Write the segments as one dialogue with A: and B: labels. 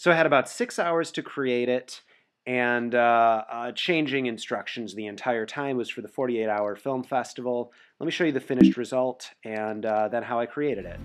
A: So I had about six hours to create it, and uh, uh, changing instructions the entire time was for the 48 hour film festival. Let me show you the finished result and uh, then how I created it.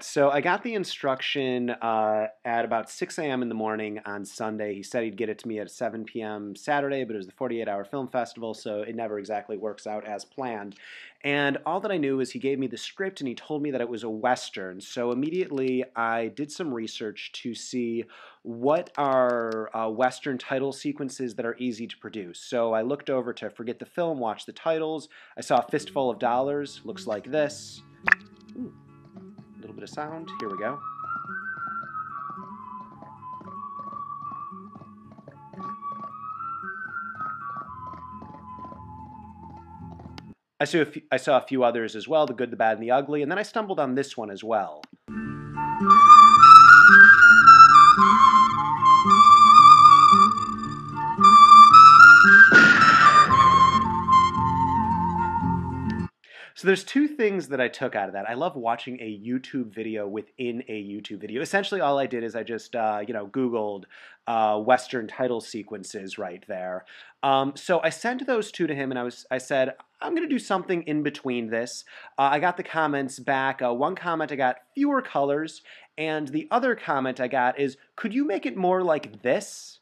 A: Right, so I got the instruction uh, at about 6 a.m. in the morning on Sunday. He said he'd get it to me at 7 p.m. Saturday, but it was the 48 hour film festival, so it never exactly works out as planned. And all that I knew is he gave me the script and he told me that it was a Western. So immediately I did some research to see what are uh, Western title sequences that are easy to produce. So I looked over to Forget the Film, watch the titles. I saw Fistful of Dollars, looks like this. Little bit of sound. Here we go. I saw, few, I saw a few others as well, The Good, the Bad, and the Ugly, and then I stumbled on this one as well. So there's two things that I took out of that. I love watching a YouTube video within a YouTube video. Essentially, all I did is I just uh, you know Googled uh, Western title sequences right there. Um, so I sent those two to him, and I was I said I'm going to do something in between this. Uh, I got the comments back. Uh, one comment I got fewer colors, and the other comment I got is, could you make it more like this?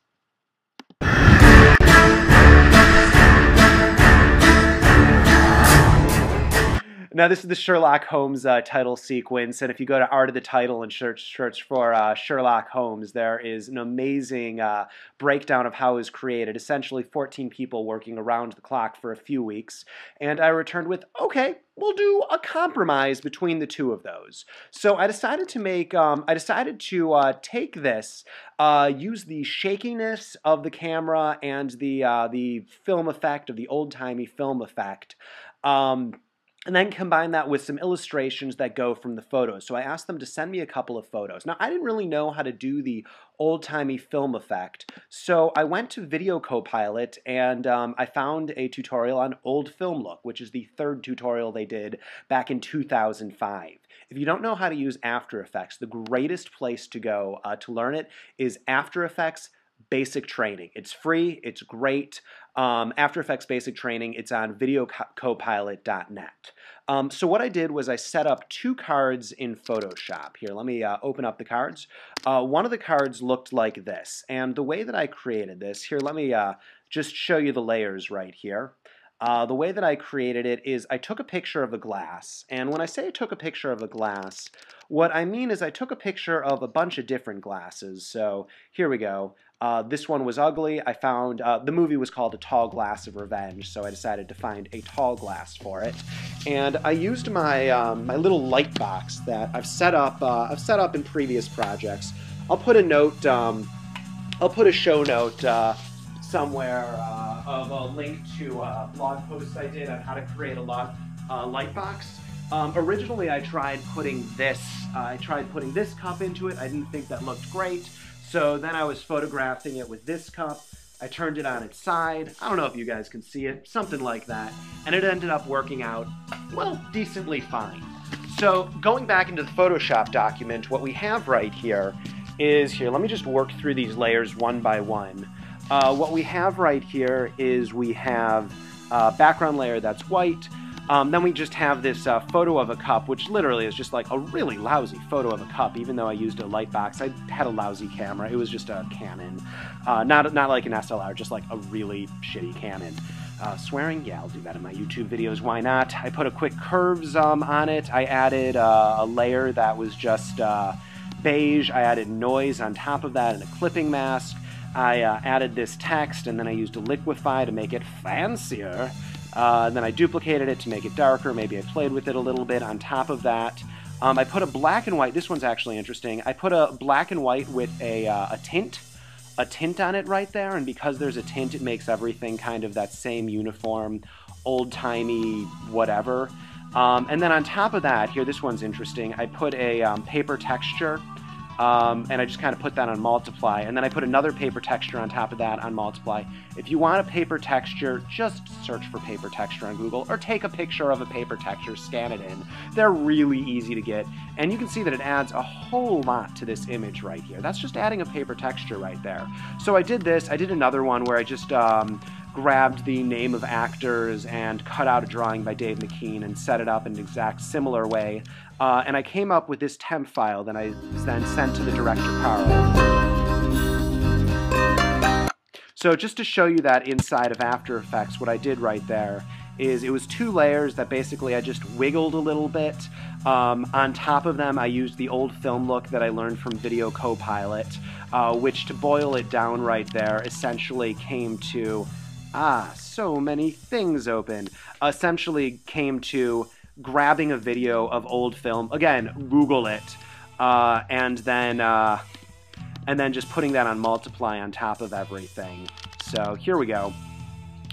A: Now, this is the Sherlock Holmes uh, title sequence, and if you go to Art of the Title and search, search for uh, Sherlock Holmes, there is an amazing uh, breakdown of how it was created. Essentially, 14 people working around the clock for a few weeks, and I returned with, okay, we'll do a compromise between the two of those. So I decided to make, um, I decided to uh, take this, uh, use the shakiness of the camera and the uh, the film effect of the old timey film effect. Um, and then combine that with some illustrations that go from the photos. So I asked them to send me a couple of photos. Now, I didn't really know how to do the old-timey film effect, so I went to Video Copilot and um, I found a tutorial on Old Film Look, which is the third tutorial they did back in 2005. If you don't know how to use After Effects, the greatest place to go uh, to learn it is After Effects basic training. It's free, it's great. Um, After Effects basic training, it's on videocopilot.net. Um, so what I did was I set up two cards in Photoshop. Here, let me uh, open up the cards. Uh, one of the cards looked like this, and the way that I created this, here, let me uh, just show you the layers right here. Uh, the way that I created it is I took a picture of a glass, and when I say I took a picture of a glass, what I mean is I took a picture of a bunch of different glasses. So here we go. Uh, this one was ugly. I found uh, the movie was called A Tall Glass of Revenge, so I decided to find a tall glass for it. And I used my um, my little light box that I've set up. Uh, I've set up in previous projects. I'll put a note. Um, I'll put a show note uh, somewhere uh, of a link to a blog post I did on how to create a lot, uh, light box. Um, originally, I tried putting this. I tried putting this cup into it. I didn't think that looked great. So then I was photographing it with this cup. I turned it on its side. I don't know if you guys can see it, something like that. And it ended up working out, well, decently fine. So going back into the Photoshop document, what we have right here is here, let me just work through these layers one by one. Uh, what we have right here is we have a background layer that's white, um, then we just have this uh, photo of a cup, which literally is just like a really lousy photo of a cup. Even though I used a light box, I had a lousy camera. It was just a Canon, uh, not not like an SLR, just like a really shitty Canon. Uh, swearing, yeah, I'll do that in my YouTube videos. Why not? I put a quick curves um, on it. I added uh, a layer that was just uh, beige. I added noise on top of that and a clipping mask. I uh, added this text, and then I used liquify to make it fancier. Uh, then I duplicated it to make it darker. Maybe I played with it a little bit on top of that. Um, I put a black and white. This one's actually interesting. I put a black and white with a, uh, a tint, a tint on it right there, and because there's a tint, it makes everything kind of that same uniform, old timey whatever. Um, and then on top of that, here this one's interesting. I put a um, paper texture um, and I just kind of put that on multiply. And then I put another paper texture on top of that on multiply. If you want a paper texture, just search for paper texture on Google or take a picture of a paper texture, scan it in. They're really easy to get. And you can see that it adds a whole lot to this image right here. That's just adding a paper texture right there. So I did this. I did another one where I just um, grabbed the name of actors and cut out a drawing by Dave McKean and set it up in an exact similar way. Uh, and I came up with this temp file that I then sent to the director, Carl. So just to show you that inside of After Effects, what I did right there is it was two layers that basically I just wiggled a little bit. Um, on top of them, I used the old film look that I learned from Video Copilot, uh, which to boil it down right there, essentially came to Ah, so many things open. Essentially came to grabbing a video of old film. Again, Google it. Uh, and then uh, and then just putting that on multiply on top of everything. So here we go.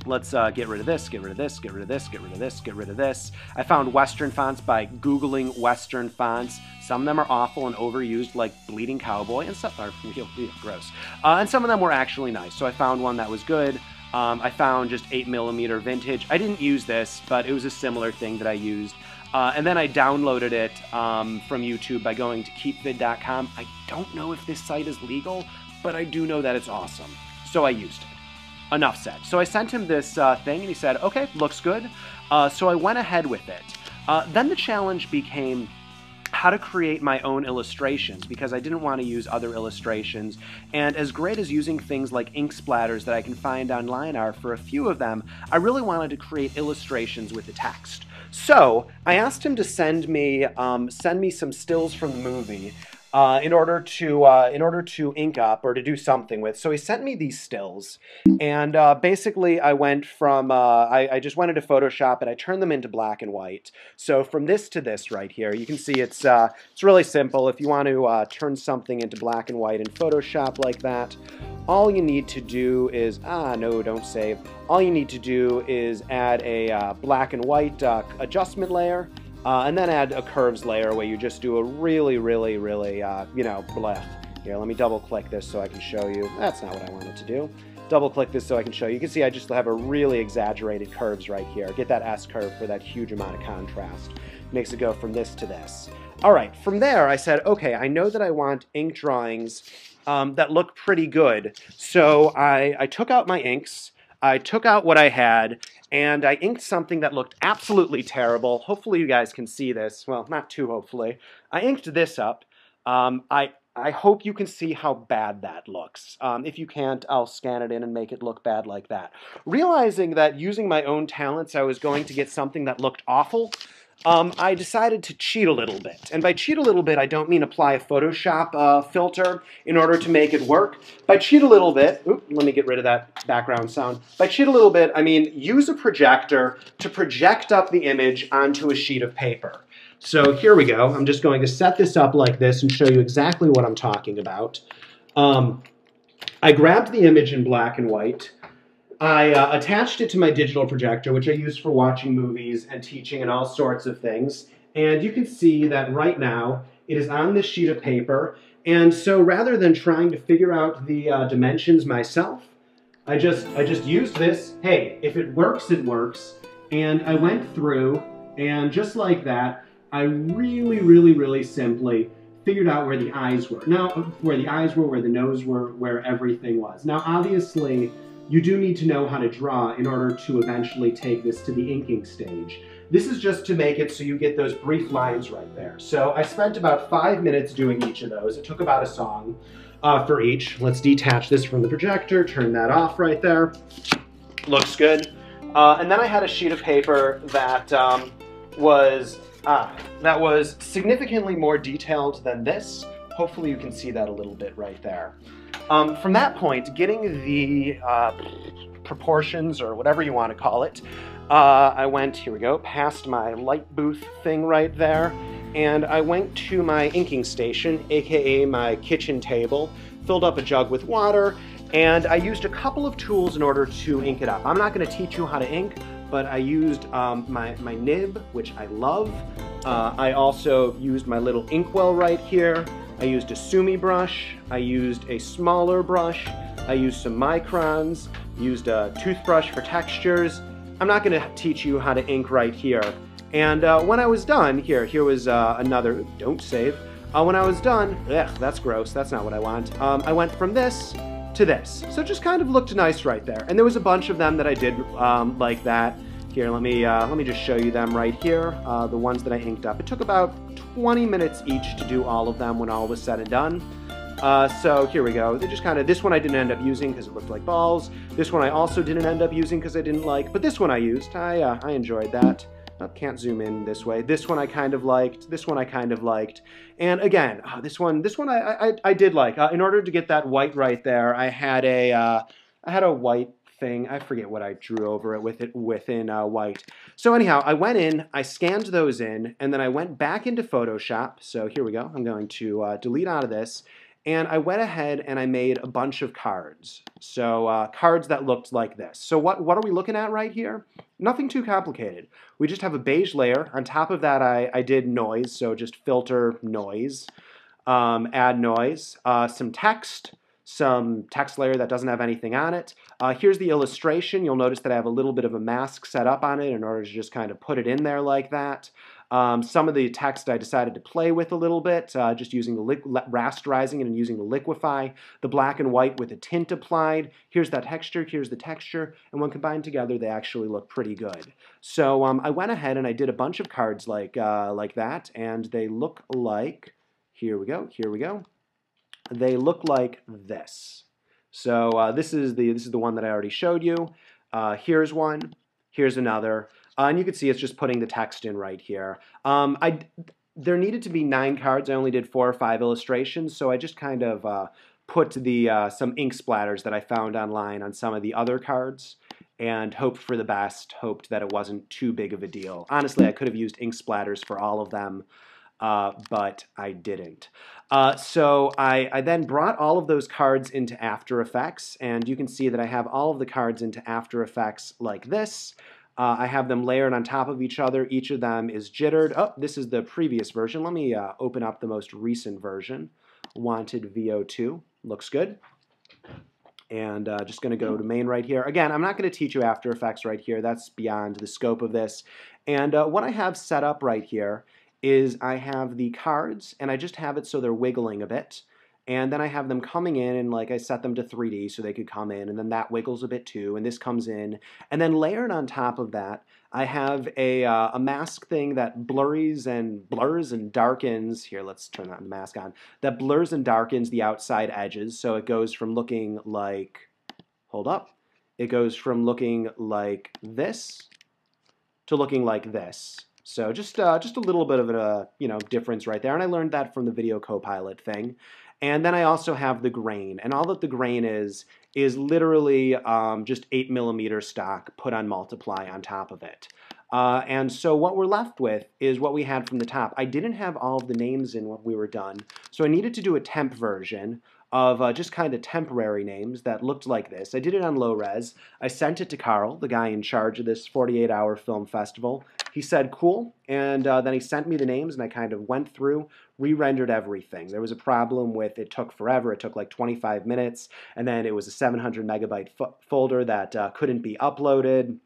A: Let's uh, get rid of this, get rid of this, get rid of this, get rid of this, get rid of this. I found Western fonts by Googling Western fonts. Some of them are awful and overused, like Bleeding Cowboy, and some are real, gross. Uh, and some of them were actually nice. So I found one that was good. Um, I found just 8 millimeter vintage. I didn't use this, but it was a similar thing that I used. Uh, and then I downloaded it um, from YouTube by going to keepvid.com. I don't know if this site is legal, but I do know that it's awesome. So I used it. Enough said. So I sent him this uh, thing and he said, okay, looks good. Uh, so I went ahead with it. Uh, then the challenge became how to create my own illustrations because I didn't want to use other illustrations. And as great as using things like ink splatters that I can find online are for a few of them, I really wanted to create illustrations with the text. So I asked him to send me um, send me some stills from the movie uh, in order to uh, in order to ink up or to do something with. So he sent me these stills, and uh, basically I went from uh, I, I, just went into Photoshop and I turned them into black and white. So from this to this right here, you can see it's uh, it's really simple. If you want to turn something into black and white in Photoshop like that, all you need to do is ah no, don't save. All you need to do is add a black and white adjustment layer uh, and then add a curves layer where you just do a really, really, really, uh, you know, bleh. Here, let me double click this so I can show you. That's not what I wanted to do. Double click this so I can show you. You can see I just have a really exaggerated curves right here. Get that S curve for that huge amount of contrast. Makes it go from this to this. All right, from there I said, okay, I know that I want ink drawings um, that look pretty good. So I, I took out my inks, I took out what I had, and I inked something that looked absolutely terrible. Hopefully you guys can see this. Well, not too hopefully. I inked this up. Um, I, I hope you can see how bad that looks. Um, if you can't, I'll scan it in and make it look bad like that. Realizing that using my own talents, I was going to get something that looked awful, um, I decided to cheat a little bit. And by cheat a little bit, I don't mean apply a Photoshop uh, filter in order to make it work. By cheat a little bit, let me get rid of that background sound. By cheat a little bit, I mean use a projector to project up the image onto a sheet of paper. So here we go. I'm just going to set this up like this and show you exactly what I'm talking about. Um, I grabbed the image in black and white. I uh, attached it to my digital projector, which I use for watching movies and teaching and all sorts of things. And you can see that right now it is on this sheet of paper. And so rather than trying to figure out the uh, dimensions myself, I just, I just used this. Hey, if it works, it works. And I went through, and just like that, I really, really, really simply figured out where the eyes were. Now, where the eyes were, where the nose were, where everything was. Now, obviously, you do need to know how to draw in order to eventually take this to the inking stage. This is just to make it so you get those brief lines right there. So I spent about five minutes doing each of those. It took about a song uh, for each. Let's detach this from the projector, turn that off right there. Looks good. Uh, and then I had a sheet of paper that um, was ah, that was significantly more detailed than this. Hopefully you can see that a little bit right there. Um, from that point, getting the uh, proportions or whatever you want to call it, uh, I went, here we go, past my light booth thing right there, and I went to my inking station, aka my kitchen table, filled up a jug with water, and I used a couple of tools in order to ink it up. I'm not going to teach you how to ink, but I used um, my, my nib, which I love. Uh, I also used my little inkwell right here. I used a Sumi brush. I used a smaller brush. I used some microns, used a toothbrush for textures. I'm not going to teach you how to ink right here. And uh, when I was done, here, here was uh, another, don't save. Uh, when I was done, ugh, that's gross, that's not what I want. Um, I went from this to this. So it just kind of looked nice right there. And there was a bunch of them that I did um, like that. Here, let me, uh, let me just show you them right here, uh, the ones that I inked up. It took about 20 minutes each to do all of them when all was said and done. Uh, so here we go. They just kind of, this one I didn't end up using because it looked like balls. This one I also didn't end up using because I didn't like, but this one I used. I, uh, I enjoyed that. Oh, can't zoom in this way. This one I kind of liked. This one I kind of liked. And again, oh, this one, this one I, I, I did like. Uh, in order to get that white right there, I had a, uh, I had a white thing. I forget what I drew over it with it within uh, white. So anyhow, I went in, I scanned those in, and then I went back into Photoshop. So here we go. I'm going to uh, delete out of this. And I went ahead and I made a bunch of cards. So uh, cards that looked like this. So what, what are we looking at right here? Nothing too complicated. We just have a beige layer. On top of that, I, I did noise, so just filter noise, um, add noise, uh, some text, some text layer that doesn't have anything on it. Uh, here's the illustration. You'll notice that I have a little bit of a mask set up on it in order to just kind of put it in there like that. Um, some of the text I decided to play with a little bit, uh, just using the rasterizing and using the liquify, the black and white with a tint applied. Here's that texture, here's the texture, and when combined together, they actually look pretty good. So um, I went ahead and I did a bunch of cards like, uh, like that, and they look like, here we go, here we go. They look like this. So uh, this is the this is the one that I already showed you. Uh, here's one. Here's another. Uh, and you can see it's just putting the text in right here. Um, I, there needed to be nine cards. I only did four or five illustrations, so I just kind of uh, put the uh, some ink splatters that I found online on some of the other cards and hoped for the best, hoped that it wasn't too big of a deal. Honestly, I could have used ink splatters for all of them, uh, but I didn't. Uh, so I, I, then brought all of those cards into After Effects, and you can see that I have all of the cards into After Effects like this. Uh, I have them layered on top of each other. Each of them is jittered. Oh, this is the previous version. Let me uh, open up the most recent version. Wanted VO2. Looks good. And uh, just going to go to main right here. Again, I'm not going to teach you After Effects right here. That's beyond the scope of this. And uh, what I have set up right here is I have the cards, and I just have it so they're wiggling a bit. And then I have them coming in and like I set them to 3D so they could come in and then that wiggles a bit too and this comes in. And then layered on top of that I have a, uh, a mask thing that blurs and blurs and darkens. Here let's turn that mask on. That blurs and darkens the outside edges so it goes from looking like hold up it goes from looking like this to looking like this so just uh, just a little bit of a you know difference right there and I learned that from the video copilot thing and then I also have the grain. And all that the grain is, is literally um, just 8 millimeter stock put on multiply on top of it. Uh, and so what we're left with is what we had from the top. I didn't have all of the names in when we were done, so I needed to do a temp version of uh, just kind of temporary names that looked like this. I did it on low res. I sent it to Carl, the guy in charge of this 48 hour film festival. He said, cool. And uh, then he sent me the names, and I kind of went through, re rendered everything. There was a problem with it took forever. It took like 25 minutes, and then it was a 700 megabyte folder that uh, couldn't be uploaded.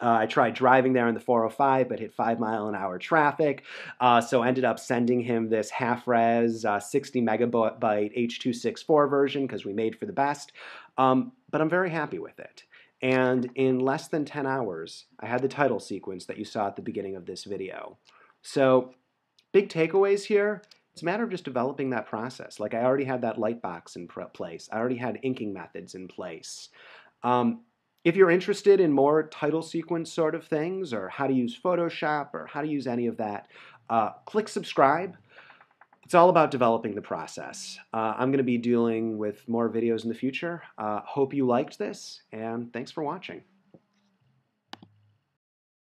A: Uh, I tried driving there in the 405, but hit five mile an hour traffic. Uh, so ended up sending him this half res uh, 60 megabyte H.264 version because we made for the best. Um, but I'm very happy with it. And in less than 10 hours, I had the title sequence that you saw at the beginning of this video. So big takeaways here. It's a matter of just developing that process. Like I already had that light box in place. I already had inking methods in place. Um, if you're interested in more title sequence sort of things, or how to use Photoshop, or how to use any of that, uh, click subscribe. It's all about developing the process. Uh, I'm going to be dealing with more videos in the future. Uh, hope you liked this, and thanks for watching.